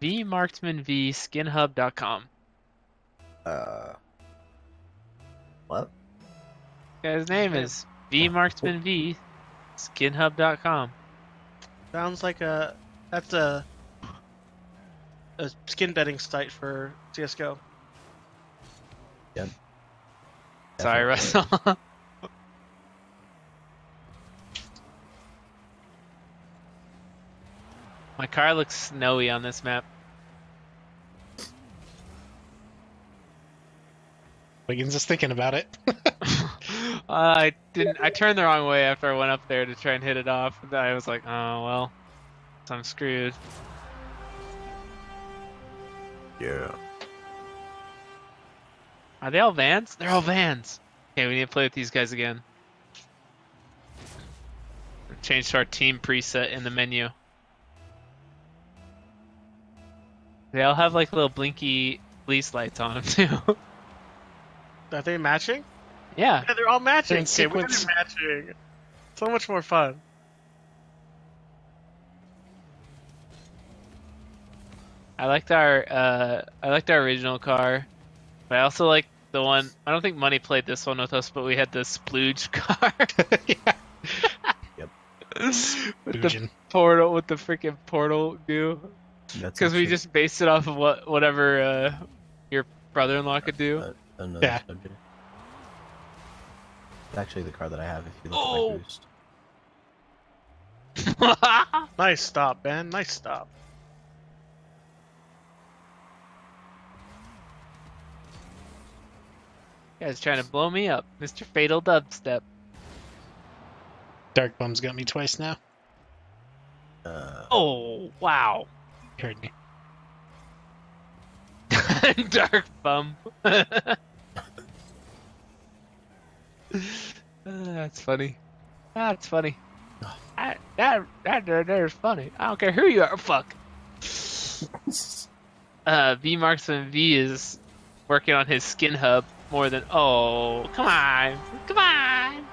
vmarksmanv skinhub.com. Uh. What? His name is vmarksmanv skinhub.com. Sounds like a that's a a skin betting site for CS:GO. Yeah. Sorry, Russell. My car looks snowy on this map. Wiggins is thinking about it. uh, I didn't. I turned the wrong way after I went up there to try and hit it off. I was like, oh well, so I'm screwed. Yeah. Are they all vans? They're all vans. Okay, we need to play with these guys again. Change to our team preset in the menu. They all have like little blinky police lights on them too. Are they matching? yeah. Yeah, they're all matching. They're Okay, we're sequence. matching. So much more fun. I liked our uh, I liked our original car, but I also like the one. I don't think Money played this one with us, but we had the splooge car yeah. with the portal with the freaking portal goo. That's Because we just based it off of what whatever uh, your brother-in-law could do. uh, another Yeah. subject. It's actually the car that I have if you look Oh. at my boost. Nice stop, Ben. Nice stop. Guys trying to blow me up, Mr. Fatal Dubstep. Dark Bum's got me twice now. Uh, Oh wow, You heard me. dark bum. Uh, that's funny. That's funny. That that that that there's funny. I don't care who you are. Fuck. Uh, V Marksman V is working on his skin hub more than. Oh, come on, come on.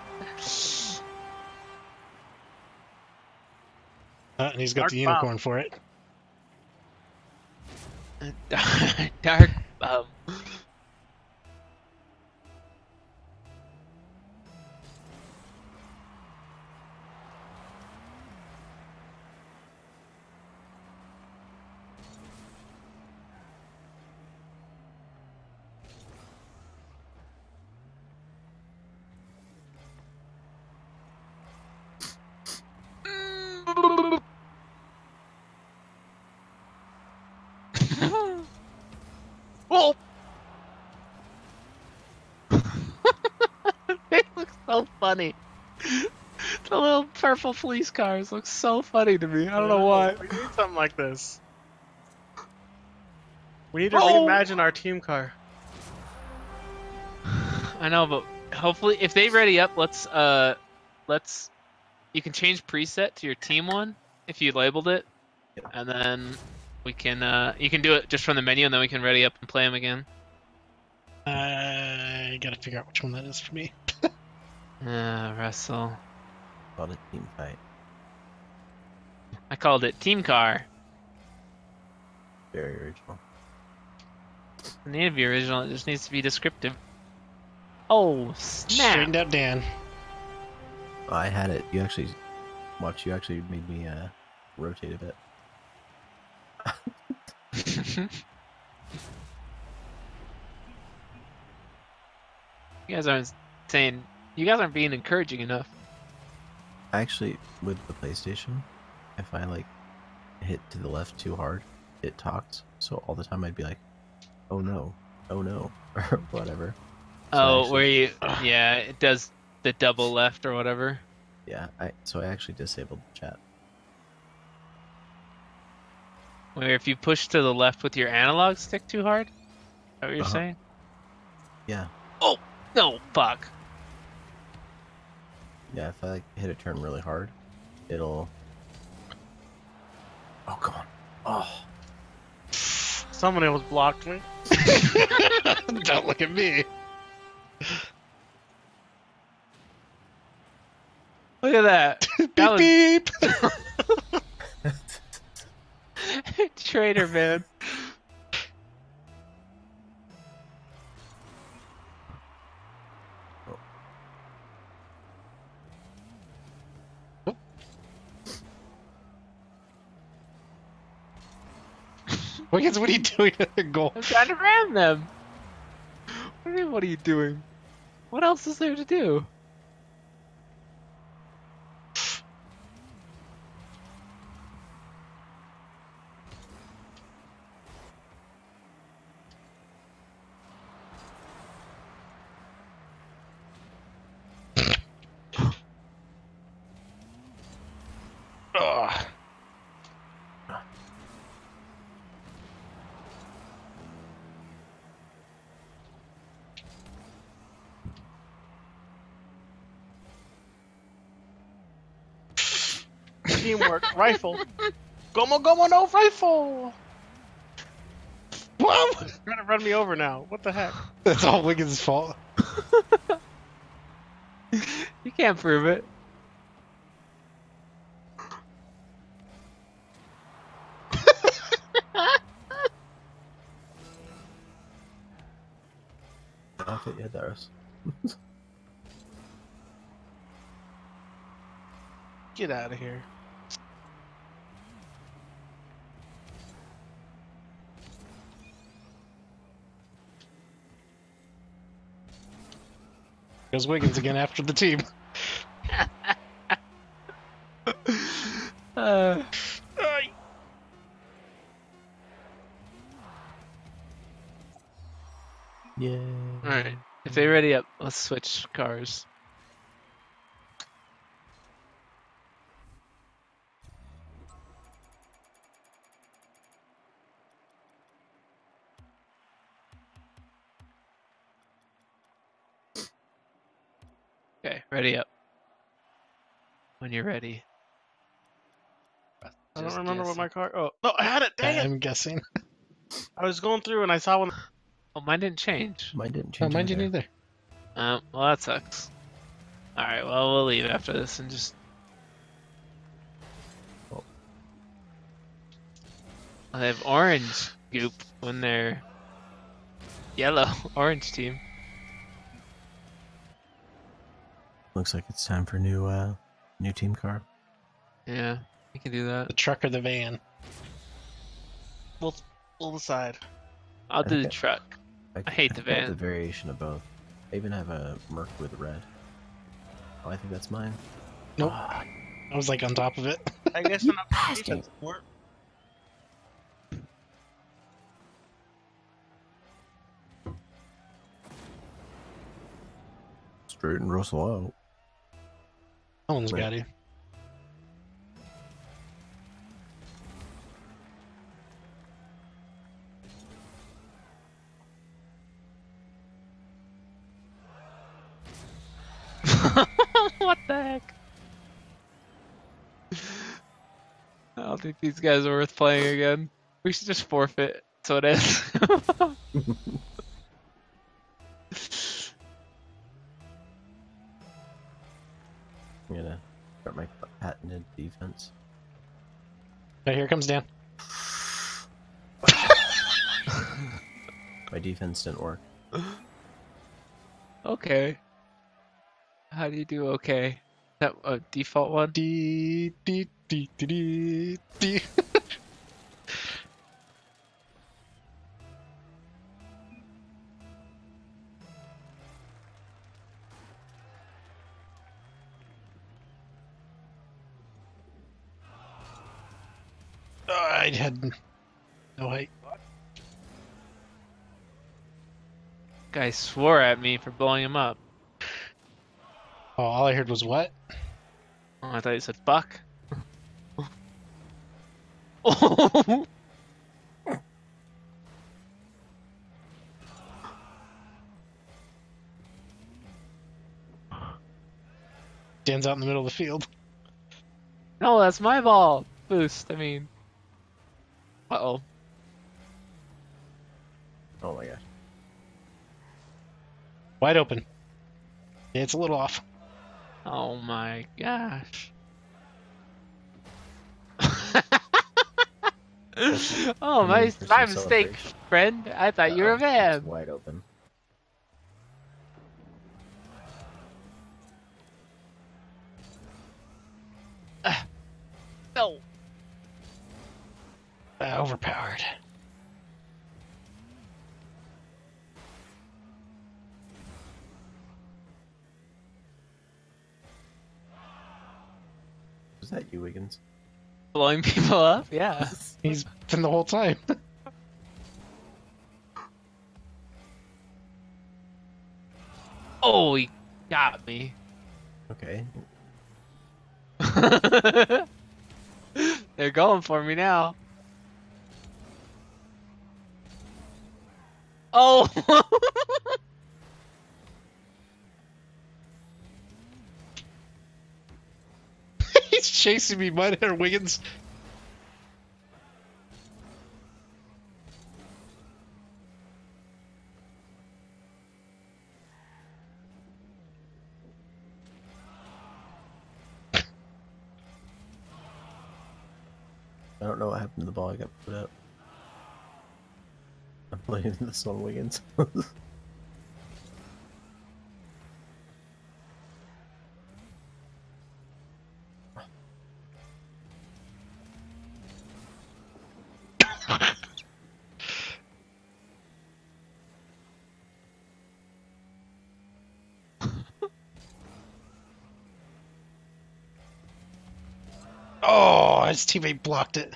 Uh, and he's got Dark the Bum. unicorn for it. Dark bum. Oh! they look so funny. The little purple police cars look so funny to me. I don't know why. We need something like this. We need to Oh! reimagine our team car. I know, but hopefully, if they ready up, let's uh, let's. You can change preset to your team one if you labeled it, and then we can uh, you can do it just from the menu, and then we can ready up and play them again. I gotta figure out which one that is for me. Uh, Russell, called it team fight. I called it team car. Very original. It need to be original. It just needs to be descriptive. Oh snap! Straightened out Dan. Oh, I had it. You actually, watch. You actually made me uh, rotate a bit. You guys aren't saying. You guys aren't being encouraging enough. Actually, with the PlayStation, if I like hit to the left too hard, it talks. So all the time I'd be like, "Oh no, oh no," or whatever. So Oh, actually- where you? Yeah, it does the double left or whatever. Yeah, I so I actually disabled the chat. Where if you push to the left with your analog stick too hard. Is that what you're Uh-huh. saying? Yeah, Oh No, fuck. yeah. If I like hit a turn really hard, it'll. Oh come on! Oh, Someone else blocked me. Don't look at me. Look at that. beep That was- beep. Traitor man. Wiggins, what are you doing at the goal? I'm trying to ram them. What do you what are you doing? What else is there to do? Teamwork, rifle. Gomu Gomu no rifle. Whoa! Trying to run me over now. What the heck? That's all Wiggins' fault. You can't prove it. Okay, yeah, Darius. Get out of here. Goes Wiggins again after the team. Uh, Yay. Alright. If they're ready up, let's switch cars. Ready up. When you're ready. I don't Just remember what guessing. my car. Oh no, I had it. Dang it! I'm guessing. I was going through and I saw one. Oh, mine didn't change. Mine didn't change. Oh, change. mind you either. Um, well, that sucks. Alright, well, we'll leave after this and just. Oh. Oh, They have orange goop when they're yellow. Orange team. Looks like it's time for new uh new team car. Yeah, we can do that. The truck or the van. We'll we'll decide. I'll do the Okay. truck. I hate the I have van. The variation of both. I even have a Merc with red. Oh, I think that's mine. Nope. Ah, I was like on top of it. I guess I'm not bastard. defense more. straight and Russell out. Someone's Right. got you. what the heck? I don't think these guys are worth playing again. We should just forfeit. So it is. I'm gonna start my patented defense. Oh, here comes Dan. My defense didn't work. okay. How do you do okay? That a default one? Dee, dee, dee, dee, dee, no height. Guy swore at me for blowing him up. Oh, all I heard was what? Oh, I thought you said fuck. oh, Dan's out in the middle of the field. no, that's my ball. Boost. I mean. Uh oh. Oh my gosh. Wide open. It's a little off. Oh my gosh. oh, my my mistake, friend. I thought you were a Uh-oh, man. Wide open. No. Uh, overpowered. Was that you, Wiggins? Blowing people up? Yeah. He's been the whole time. Oh, he got me. Okay. They're going for me now. Oh! He's chasing me, Mudhair Wiggins. I don't know what happened to the ball I got put up. This on Wiggins. Oh, his teammate blocked it.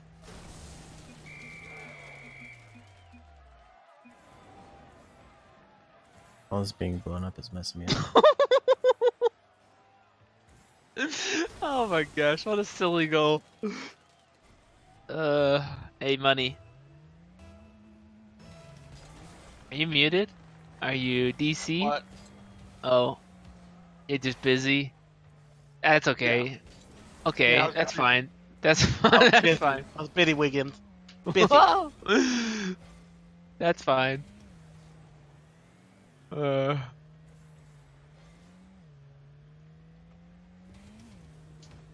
All this being blown up is messing me up. oh my gosh, what a silly goal. Uh, hey, money. Are you muted? Are you DC? What? Oh, you're just busy. That's okay. Okay, Yeah, I was- that's fine. That's I fine. was That's busy. fine. I was Biddy Wiggins. Busy. that's fine. Uh.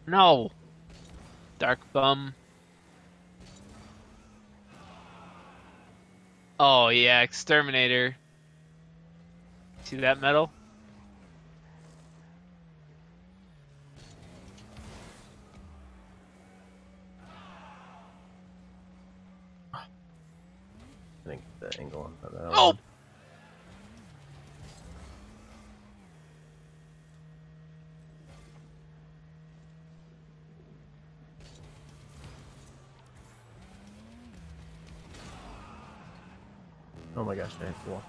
No. Dark bum. Oh yeah, exterminator. See that metal? I think the angle on that. Oh! Oh my gosh, I hit the wall.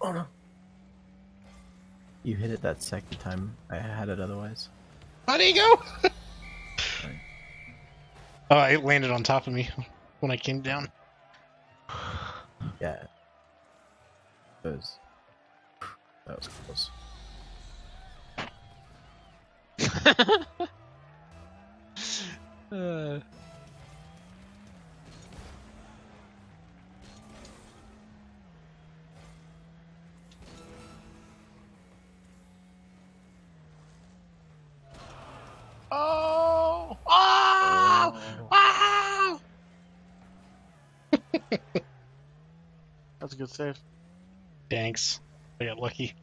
Oh no. You hit it that second time I had it otherwise. How do you go? oh, it landed on top of me when I came down. Yeah. That was that was close. Uh, That's a good save. Thanks. I got lucky.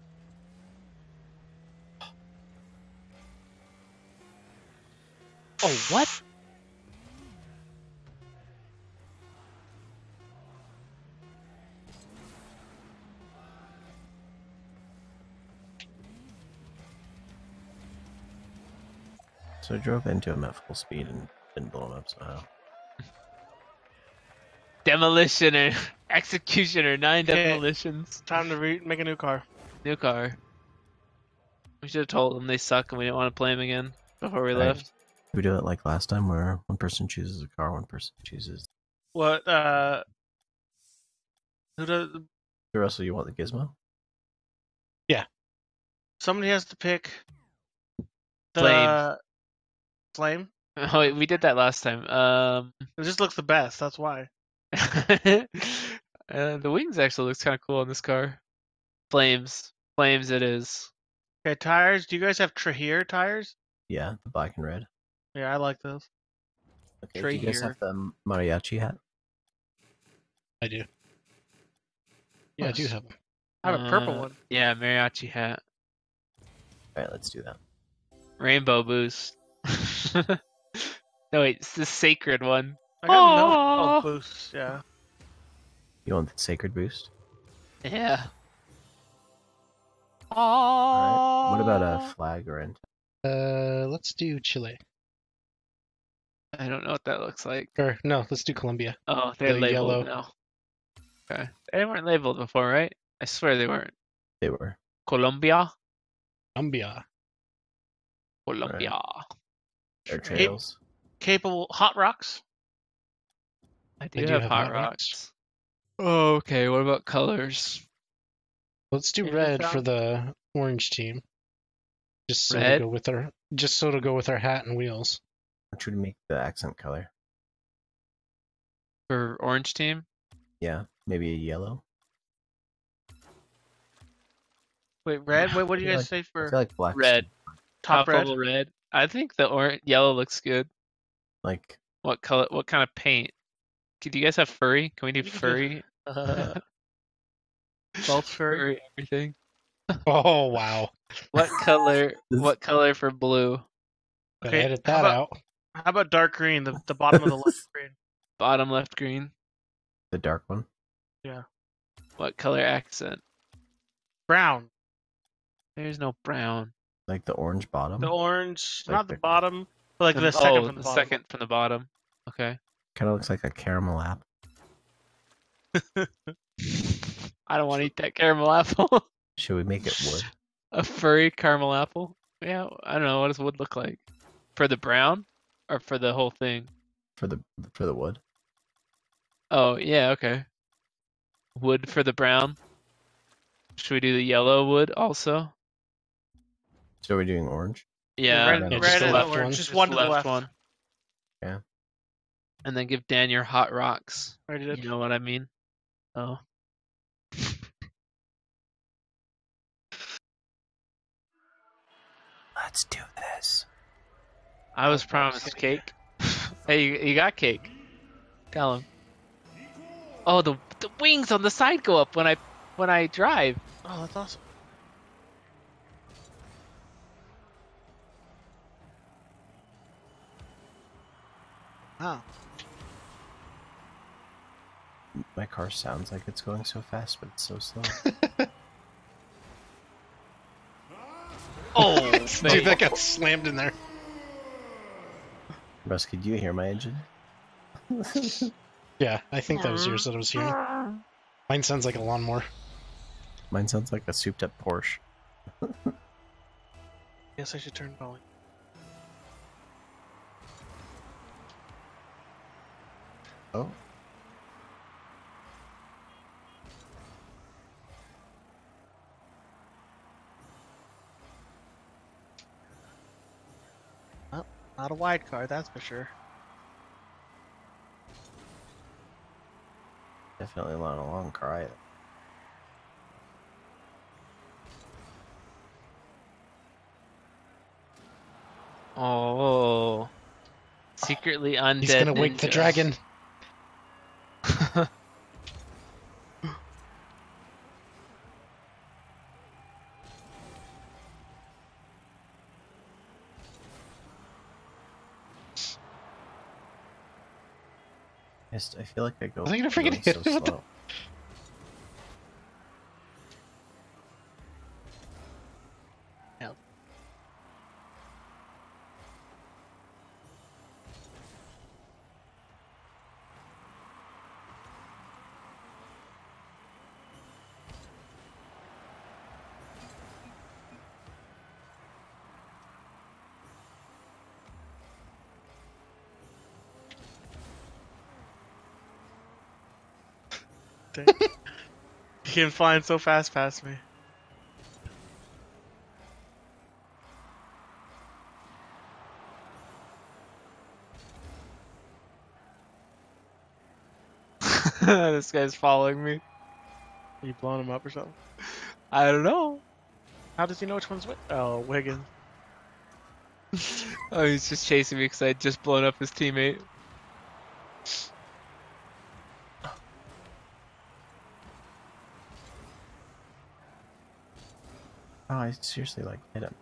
oh, what? So I drove into him at full speed and didn't blow him up somehow. Demolitioner, executioner, nine Okay. demolitions. Time to re- make a new car. New car. We should have told them they suck and we didn't want to play them again before we Right. left. We do it like last time where one person chooses a car, one person chooses What? Uh, who does? the rest you want the gizmo? Yeah. Somebody has to pick the Flame. flame. Oh, wait, we did that last time. Um, It just looks the best. That's why. uh, the wings actually looks kind of cool on this car. Flames, flames. It is. Okay, tires. Do you guys have Trahere tires? Yeah, the black and red. Yeah, I like those. Okay, do you guys have the mariachi hat? I do. Yeah, I do have them. I have a purple Uh, one. Yeah, mariachi hat, All right, let's do that. rainbow boost. no wait, it's the sacred one. I got no Aw. oh, boosts. Yeah. You want the sacred boost? Yeah. All right. What about a flag or an? Uh, let's do Chile. I don't know what that looks like. Or no, let's do Colombia. Oh, they're The labeled yellow. now. Okay, they weren't labeled before, right? I swear they weren't. They were. Colombia, Colombia. Colombia. Air Hey, trails. Capable hot rocks. I do, do have, have hot hot rocks. rocks. Oh, okay. What about colors? Let's do Yeah, red for the orange team. Just so Red? to go with our just so to go with our hat and wheels. I want you to make the accent color? For orange team? Yeah, maybe a yellow. Wait, red. Wait, what do you I feel guys say I for feel like black. Red. top red? Top red. I think the orange yellow looks good. Like What color? What kind of paint? Do you guys have furry? Can we do You can do- furry? Uh, both furry. Furry everything. Oh wow. What color? What color for blue? Gotta Okay, edit how that about- out. How about dark green? The the bottom of the left green. Bottom left green. the dark one. Yeah. What color accent? Brown. There's no brown. Like the orange bottom. The orange, Like not the the- bottom, but like the, The- second oh, from the, the bottom. second from the bottom. Okay. Kind of looks like a caramel apple. I don't want to eat that caramel apple. Should we make it wood? A furry caramel apple? Yeah, I don't know. What does wood look like? For the brown or for the whole thing? for the for the wood? Oh, yeah, okay. Wood for the brown. Should we do the yellow wood also? So we're doing orange. Yeah, red, Yeah, red just the and left orange. one. Just one to the left. one. Yeah. And then give Dan your hot rocks. I did. You know what I mean? Oh. Let's do this. I was promised cake. hey, you, you got cake. Tell him. Oh, the the wings on the side go up when I when I drive. Oh, that's awesome. Wow. My car sounds like it's going so fast, but it's so slow. Oh, Dude, that got slammed in there. Russ, could you hear my engine? Yeah, I think that was yours that I was hearing. Mine sounds like a lawnmower. Mine sounds like a souped up Porsche. Yes, I should turn going. Oh, Not a wide card, that's for sure. definitely not a long car. Oh. Secretly undead. He's gonna wake the dragon. Feel like I go I think I freaking hit so it with the- slow. thing. he came flying so fast past me. this guy's following me. Are you blowing him up or something? I don't know. How does he know which one's which? Oh, Wiggins. oh, he's just chasing me because I had just blown up his teammate. Oh, I seriously like hit him.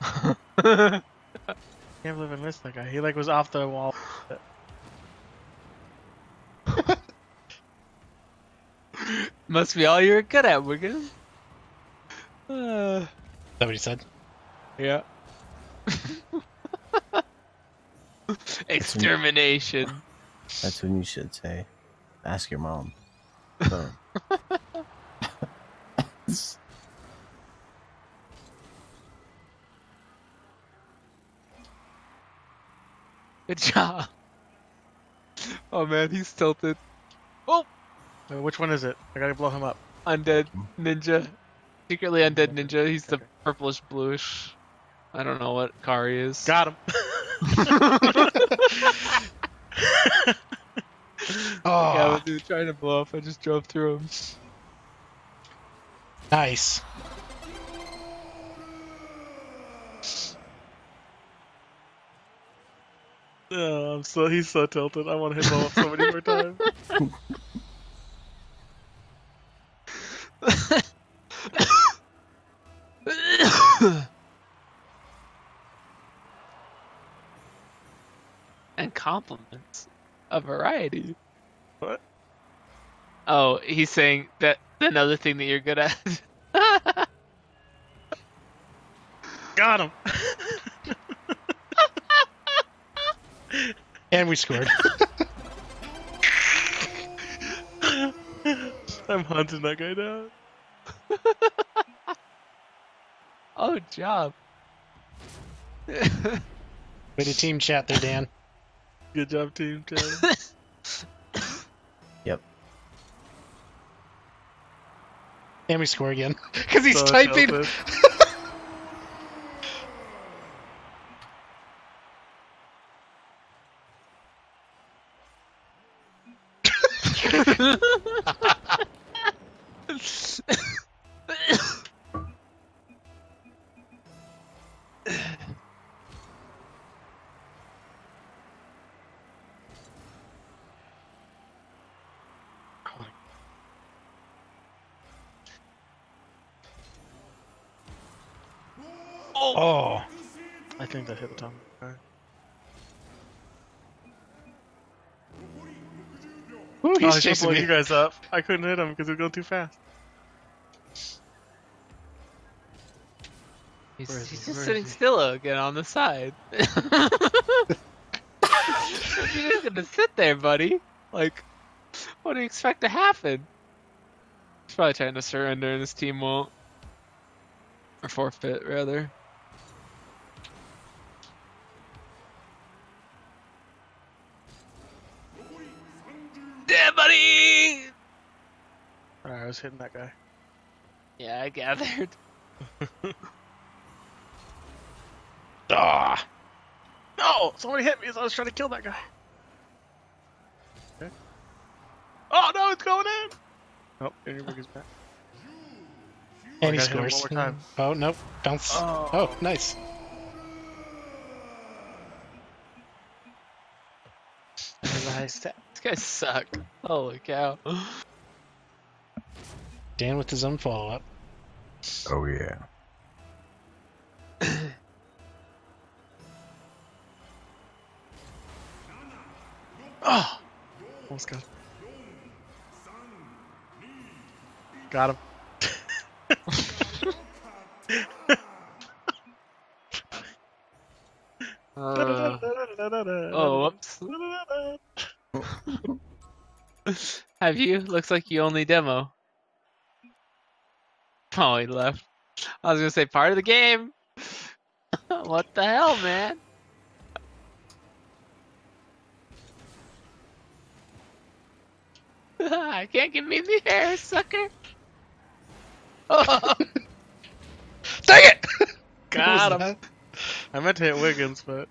Can't believe I missed that guy. He like was off the wall. Must be all you're good at, Wiggins. Uh, Is that what he said? yeah. Extermination. That's when you should say, ask your mom. So, Good job. Oh man, he's tilted. Oh, Wait, which one is it? I gotta blow him up. undead ninja. Secretly undead ninja. He's the purplish bluish. I don't know what Kari is. Got him. Oh, Yeah, I dude, trying to blow up. I just drove through him. nice. oh, I'm so he's so tilted. I want to hit him up so many more times. and compliments. A variety. What? Oh, he's saying that another thing that you're good at. Got him. And we scored. I'm hunting that guy down. oh, job. Way to team chat there, Dan. Good job, team. Yep. And we score again. Because he's So typing. I hit the top. Alright. Ooh, Oh, he's he's chasing blowing me. you guys up. I couldn't hit him because he was going too fast. He's, he's he? just Where is sitting still again on the side. You're just gonna sit there, buddy. Like, what do you expect to happen? He's probably trying to surrender and his team won't. Or forfeit, rather. Was hitting that guy. Yeah, I gathered. Ah, No! Somebody hit me as I was trying to kill that guy. Okay. Oh no, it's going in! Oh, and your is back. and he I gotta hit him scores. one more time. Oh nope, bounce. Oh. Oh, nice. There's a high. These guys suck. Holy cow. Dan with his own follow up. Oh yeah. Oh! Almost got him. Got him. Uh, oh, whoops. Have you? Looks like you only demo. Oh, he left. I was gonna say part of the game. what the hell, man? I can't give me the hair, sucker. Oh, Dang it! got him. that? I meant to hit Wiggins, but.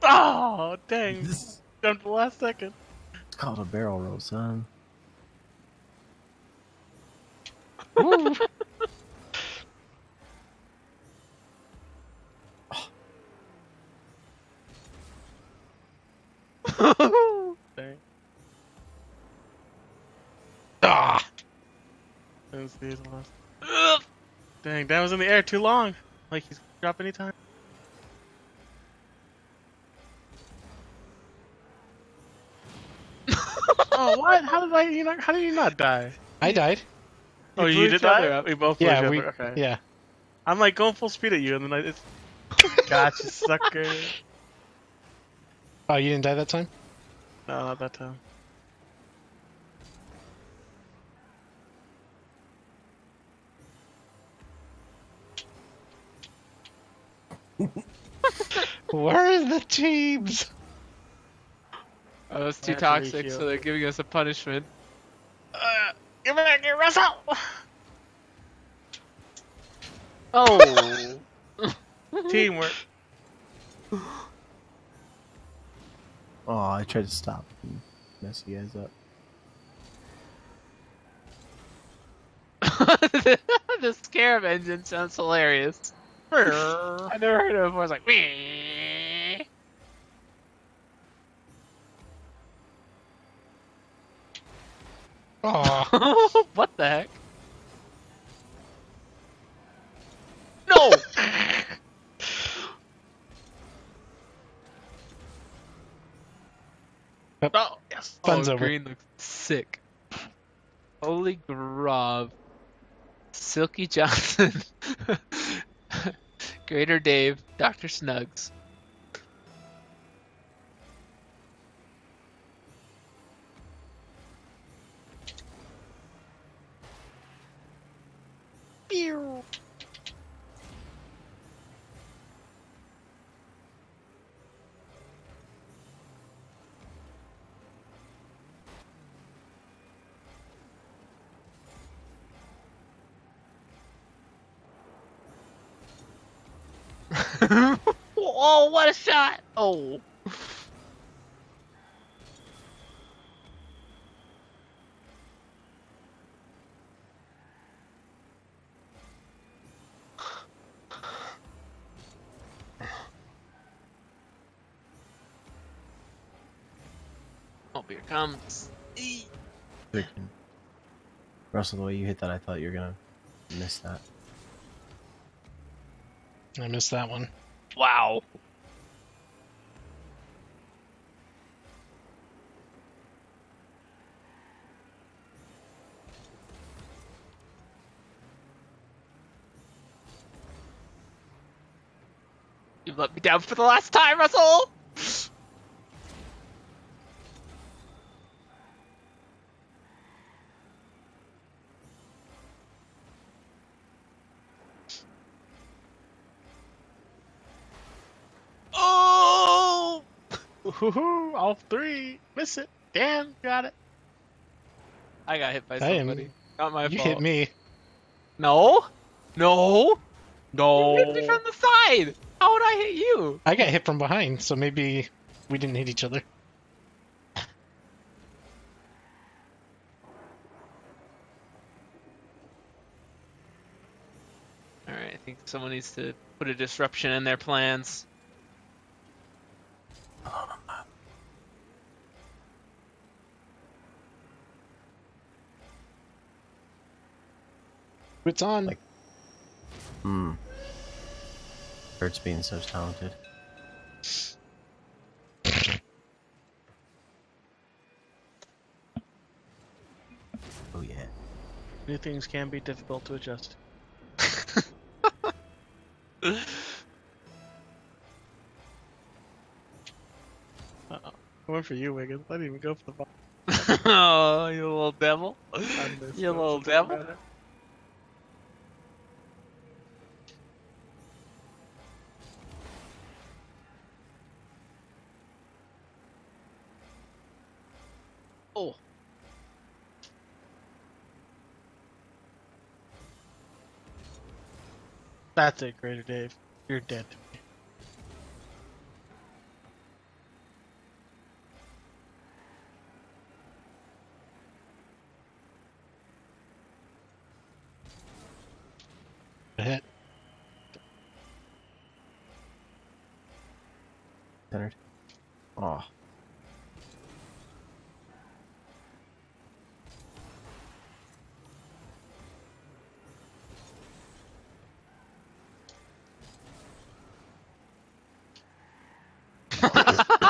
Oh, dang. This Jumped the last second. it's called a barrel roll, son. Dang. ah. Didn't last. Dang, that was in the air too long. Like he's drop anytime. oh what? How did I? You know? How did you not die? I died. Oh, you did each other die. up. We both blew Yeah, each we. other. Okay. Yeah. I'm like going full speed at you, and then I. It's... Gotcha, sucker. Oh, you didn't die that time. No, not that time. Where are the teams? Oh, that's too toxic, so they're giving us a punishment. Uh, get back here, Russell! Oh. Teamwork. Oh, I tried to stop and mess you guys up. the Scarab engine sounds hilarious. I never heard of it before. It's like, Oh. what the heck? No! Oh, yes. Fun's oh, over. green looks sick. Holy Grav. Silky Johnson. Greater Dave. Dr. Snugs. Shot! Oh. Here comes. Russell, the way you hit that, I thought you were gonna miss that. I missed that one. Wow. Down for the last time, Russell! Oh! Woohoo! All three. Miss it. Damn, got it. I got hit by I am- somebody. Not my You fault. hit me. No? No? No. You hit me from the side! How would I hit you? I got hit from behind, so maybe we didn't hit each other. Alright, I think someone needs to put a disruption in their plans. It's on. Like- Hmm. Hurts being so talented. Oh yeah. New things can be difficult to adjust. Uh-oh. I went for you, Wiggins. I didn't even go for the ball. oh, you little devil. You little Doesn't devil. That's it, Greater Dave. You're dead. Hit. Centered. Oh.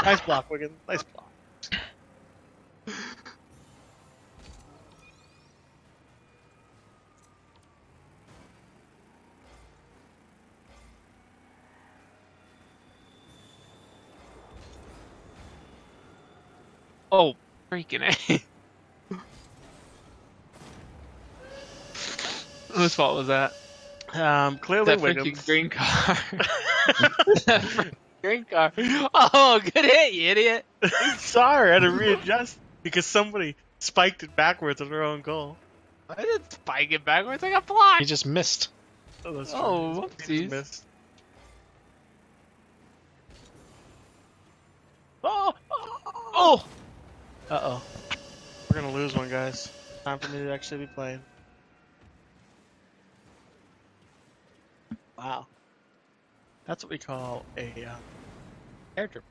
Nice block, Wigan. Nice block. Oh, freaking A. Whose fault was that? Um, clearly That Wiggins. freaking green car. that freaking green car. Oh, good hit, you idiot. Sorry, I had to readjust because somebody spiked it backwards at their own goal. I didn't spike it backwards. I got blocked. He just missed. Oh, that's Oh, He whoopsies. just missed. Oh! Oh! Uh oh. We're gonna lose one, guys. Time for me to actually be playing. Wow. That's what we call a uh, air dribble.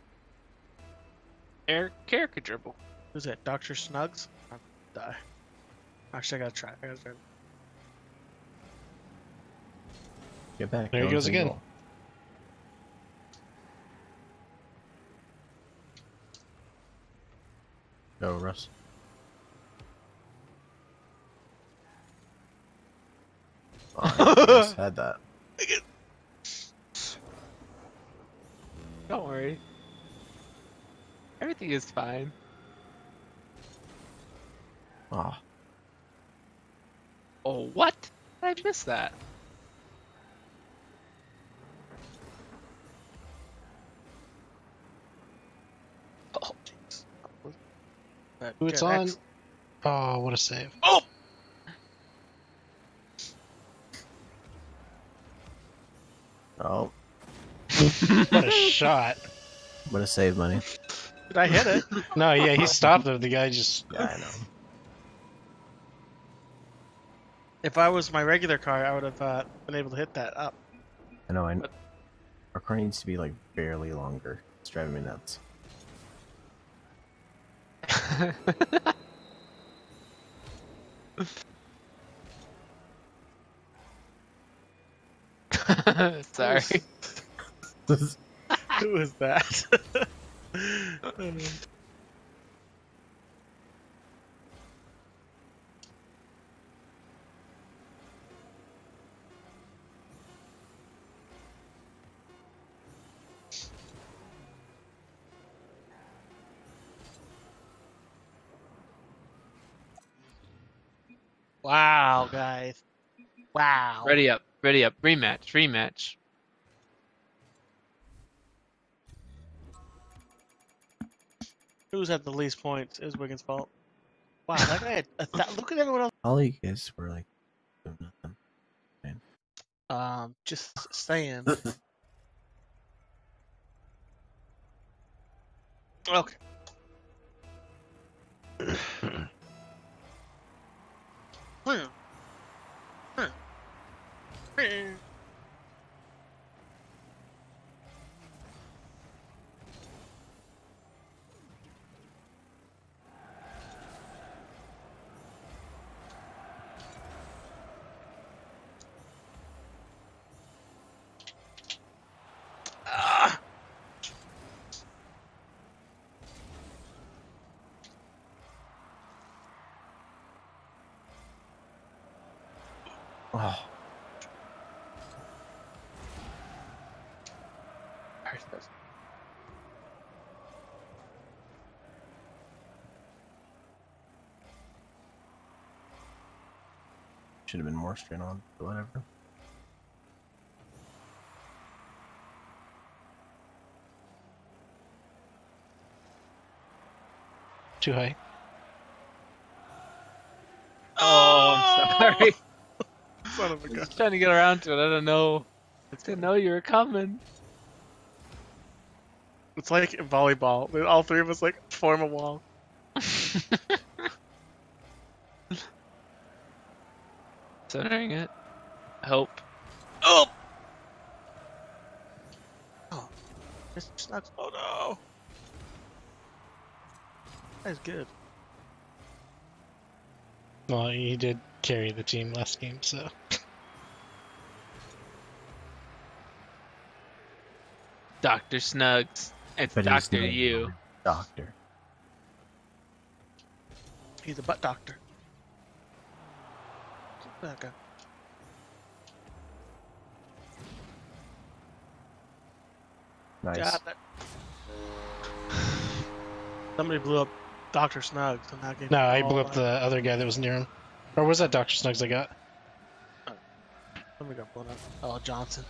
Air character dribble. Who's that? Dr. Snugs? I'm gonna die. Actually, I gotta try. I gotta try. Get back. There he goes single. again. Go, Russ. Oh, I just had that. Don't worry. Everything is fine. Oh, Oh, what? I missed that. Oh, jeez. But it's on? Oh, what a save. Oh! oh, What a shot. what a save money. Did I hit it? No, yeah, he stopped it. The guy just. Yeah, I know. if I was my regular car, I would have uh, been able to hit that up. I know. I know. Our car needs to be like barely longer. It's driving me nuts. Sorry. Who was that? wow, guys. Wow. Ready up. Ready up. Rematch. Rematch. Who's at the least points? It was Wiggins' fault. Wow, that guy had a th- look at everyone else. All you guys were like doing nothing. Um, just saying. Okay. Hmm. Hmm. Hmm. Ah. Oh, should have been more strain on, but whatever. Too high. Oh, I'm oh! sorry. Son of a I gun. was trying to get around to it. I don't know. I Didn't know you were coming. It's like volleyball. All three of us like form a wall. Centering it. Help. Oh! Oh. Mr. Snugs. Oh no! That's good. Well, he did carry the team last game, so. Dr. Snugs. It's But Dr. You. Doctor. He's a butt doctor. Okay. Nice. God, that... Somebody blew up Dr. Snugs and that gave No, me I blew up that- the other guy that was near him. Or was that Dr. Snugs I got? Somebody got blown up. Oh, Johnson.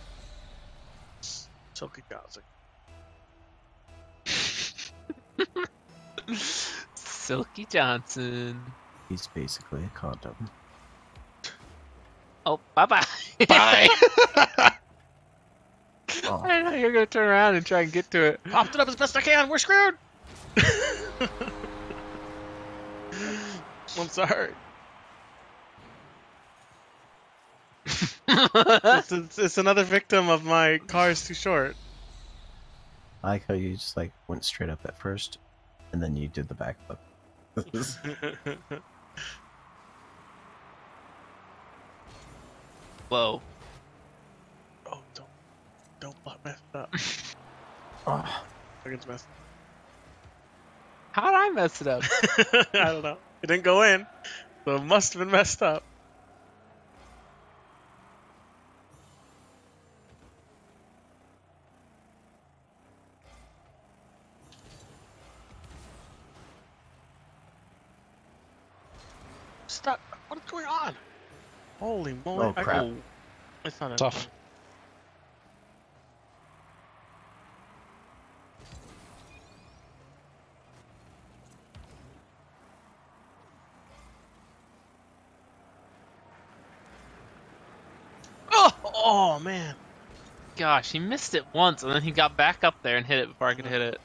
Silky Johnson. Silky Johnson. He's basically a condom. Oh, bye bye. Bye! Oh, I know you're gonna turn around and try and get to it. Popped it up as best I can. We're screwed. I'm sorry. It's, it's, it's another victim of my car is too short. I like how you just like went straight up at first, and then you did the backflip. Whoa. oh, don't, don't block mess it up. Ah. oh, Against mess. How'd I mess it up? I don't know. It didn't go in, so it must have been messed up. Holy moly! Oh, I- crap. oh, it's not Tough. Oh, oh man! Gosh, he missed it once and then he got back up there and hit it before I could hit it.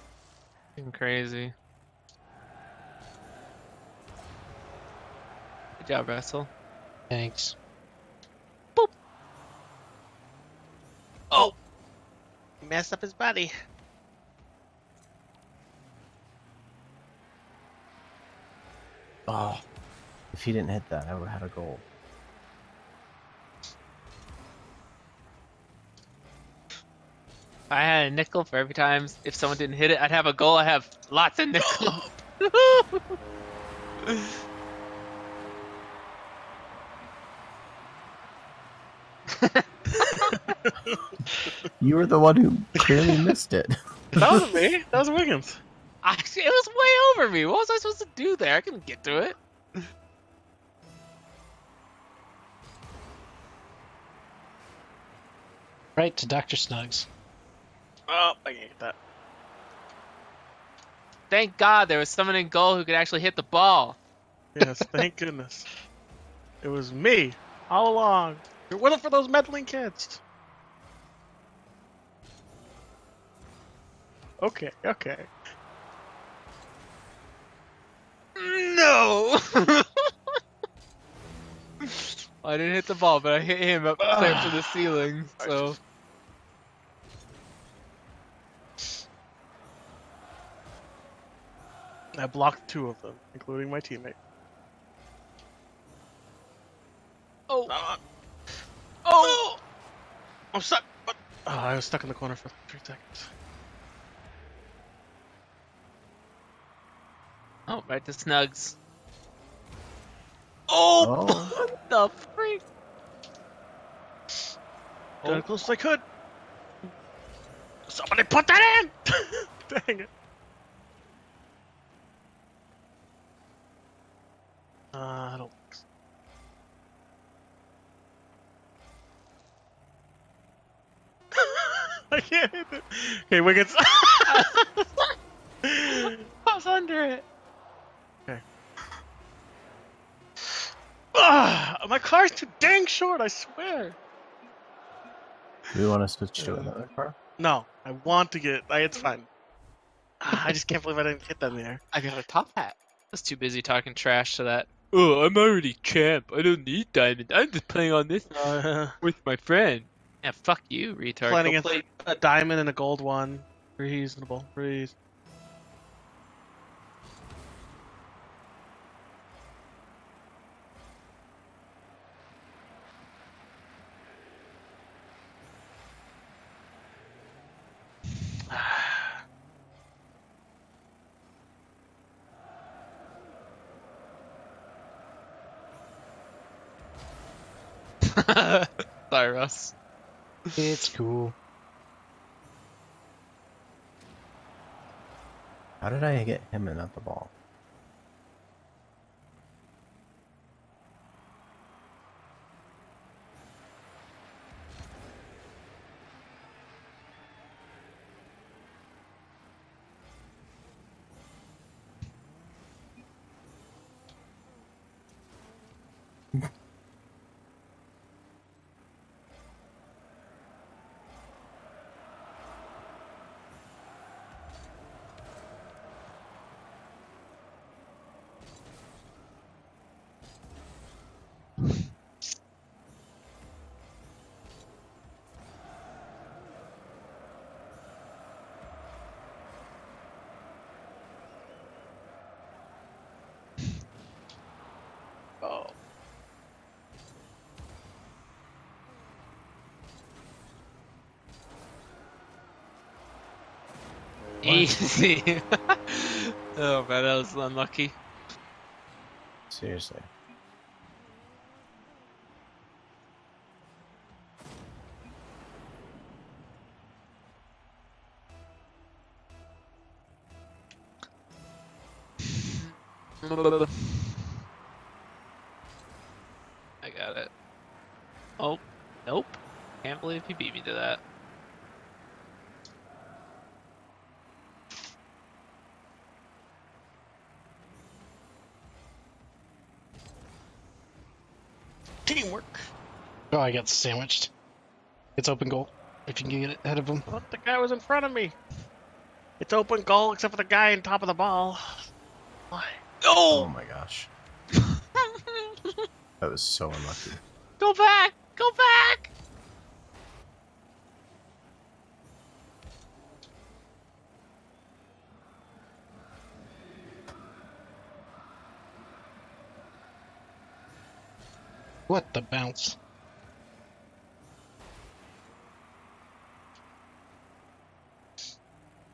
Fucking crazy. Good job, Russell. Thanks. Messed up his body. oh. If he didn't hit that, I would have had a goal. If I had a nickel for every time if someone didn't hit it, I'd have a goal. I have lots of nickels. You were the one who clearly missed it. That wasn't me. That was Wiggins. Actually, it was way over me. What was I supposed to do there? I couldn't get to it. Right to Dr. Snugs. Oh, I can't get that. Thank God there was someone in goal who could actually hit the ball. Yes, thank goodness. It was me all along. If it wasn't for those meddling kids. Okay, okay. No. I didn't hit the ball, but I hit him up ah. there to the ceiling. So I blocked two of them, including my teammate. oh ah. Oh, oh. I'm stuck. Oh, I was stuck in the corner for three seconds. Oh, right to Snugs. Oh! Oh, What the freak? Got as close as I could. Somebody put that in! Dang it. Uh, I don't. I can't hit it. Okay, Wiggins. I was under it. Ah, my car's too dang short, I swear. Do we want to switch to another car? No, I want to get. I, it's fine. Ah, I just can't believe I didn't hit them there. I got a top hat. I was too busy talking trash to that. Oh, I'm already champ. I don't need diamond. I'm just playing on this Uh, with my friend. Yeah, fuck you, retard. playing Go against play- a diamond and a gold one. Reasonable. Reasonable. It's cool. How did I get him and not the ball? Oh. Easy. oh man, that was unlucky. Seriously. I got it. Oh, nope. Can't believe he beat me to that. Teamwork. Oh, I got sandwiched. It's open goal. If you can get ahead of him. What? The guy was in front of me. It's open goal except for the guy on top of the ball. Why? Oh No! my gosh. That was so unlucky. Go back! Go back! What the bounce?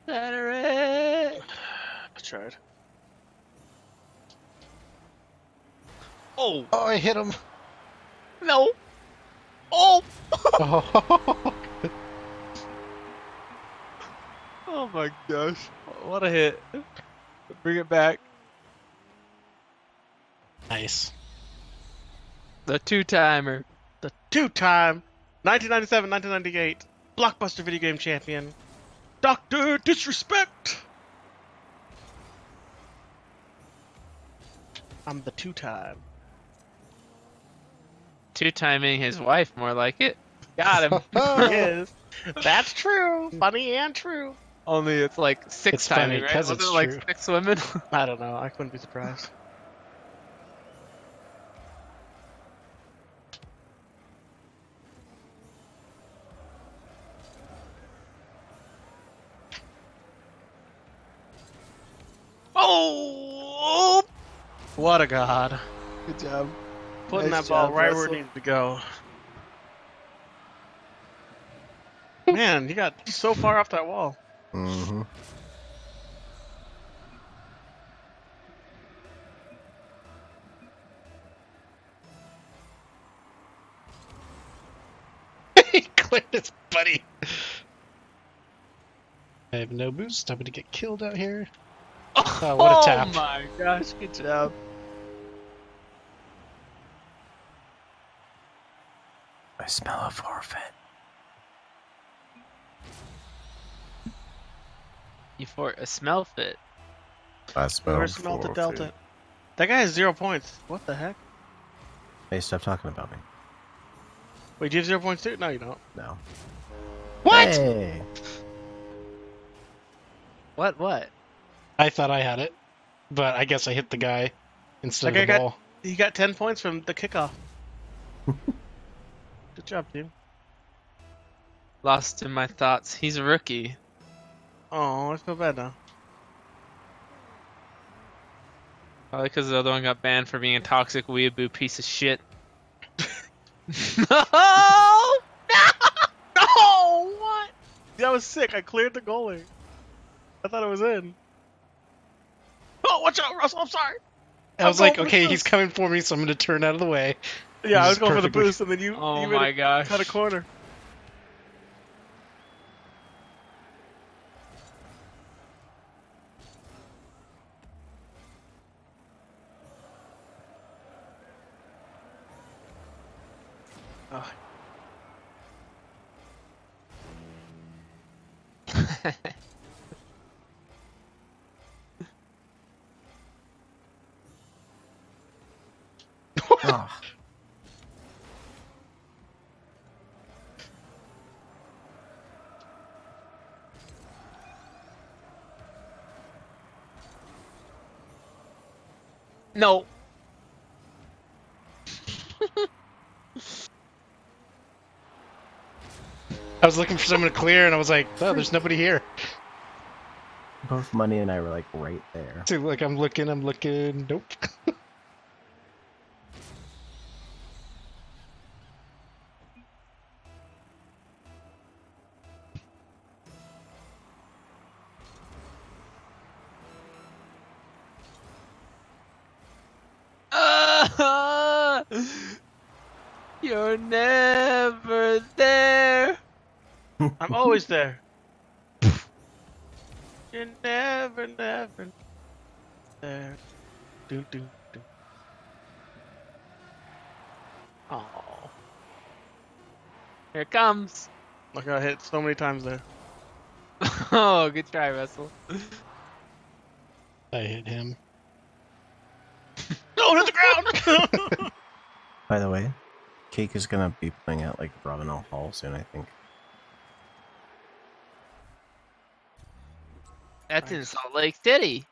Center it! I tried. Oh, I hit him. no! Oh! Oh, Oh my gosh. What a hit. Bring it back. nice. The two timer. The two-time 1997-1998 blockbuster video game champion, Doctor Disrespect. I'm the two-time. Two timing his wife, more like it. Got him. yes, that's true. Funny and true. Only it's like six It's funny timing, right? 'cause Wasn't it's it like true. six women? I don't know. I couldn't be surprised. oh! What a god. Good job. Putting Nice that ball job, right Russell. where it needs to go. Man, you got so far off that wall. Mm-hmm. he cleared his buddy. I have no boost. I'm gonna get killed out here. Oh, what a tap. Oh my gosh, good job. I smell a forfeit. You for a smell fit. I smell Where's Melted forfeit. Delta? That guy has zero points. What the heck? Hey, stop talking about me. Wait, do you have zero points too? No, you don't. No. Hey. What? What? I thought I had it, but I guess I hit the guy instead Like of the I got- ball. He got 10 points from the kickoff. Good job, team. Lost in my thoughts. He's a rookie. Oh, I feel bad now. Probably because the other one got banned for being a toxic weeaboo piece of shit. no! No! What? That was sick. I cleared the goalie. I thought it was in. Oh, watch out, Russell. I'm sorry. I was I'm like, okay, the he's coming for me, so I'm gonna turn out of the way. Yeah, I was going for the boost, and then you, Oh you my a, gosh. cut a corner. No. I was looking for someone to clear, and I was like, oh, there's nobody here. Both Money and I were like right there. So like, I'm looking, I'm looking. Nope. Comes. Look, I hit so many times there. oh, good try, Russell. I hit him. No, oh, hit the ground! By the way, Cake is gonna be playing at like Robinell Hall soon, I think. That's in Salt Lake City.